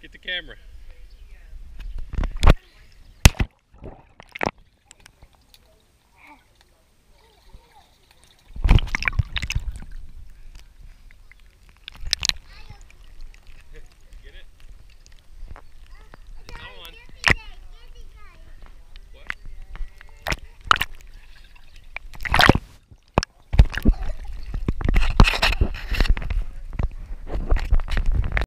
Get the camera.